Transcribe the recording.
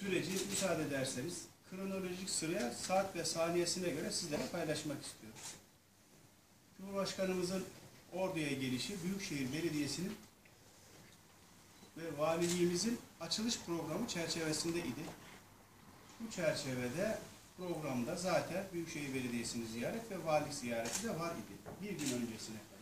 süreci müsaade ederseniz kronolojik sıraya saat ve saniyesine göre sizlere paylaşmak istiyorum. Cumhurbaşkanımızın Ordu'ya gelişi Büyükşehir Belediyesi'nin ve valiliğimizin açılış programı çerçevesinde idi. Bu çerçevede programda zaten Büyükşehir Belediyesi'ni ziyaret ve vali ziyareti de var idi. Bir gün öncesine kadar.